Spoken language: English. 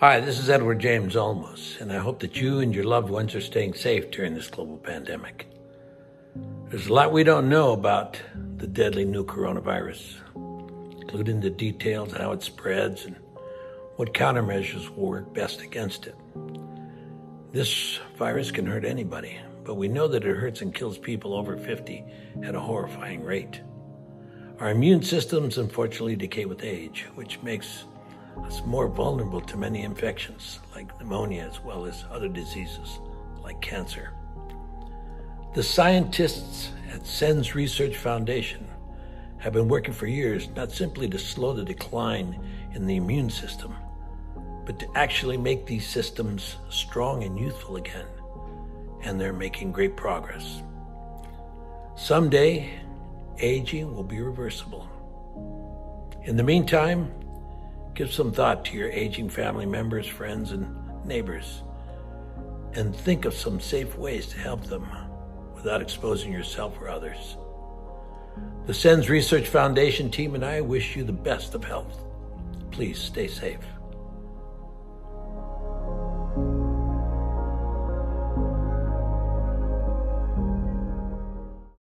Hi, this is Edward James Olmos, and I hope that you and your loved ones are staying safe during this global pandemic. There's a lot we don't know about the deadly new coronavirus, including the details, how it spreads, and what countermeasures will work best against it. This virus can hurt anybody, but we know that it hurts and kills people over 50 at a horrifying rate. Our immune systems unfortunately decay with age, which makes us more vulnerable to many infections like pneumonia as well as other diseases like cancer. The scientists at SENS Research Foundation have been working for years not simply to slow the decline in the immune system, but to actually make these systems strong and youthful again. And they're making great progress. Someday, aging will be reversible. In the meantime, give some thought to your aging family members, friends, and neighbors, and think of some safe ways to help them without exposing yourself or others. The SENS Research Foundation team and I wish you the best of health. Please stay safe.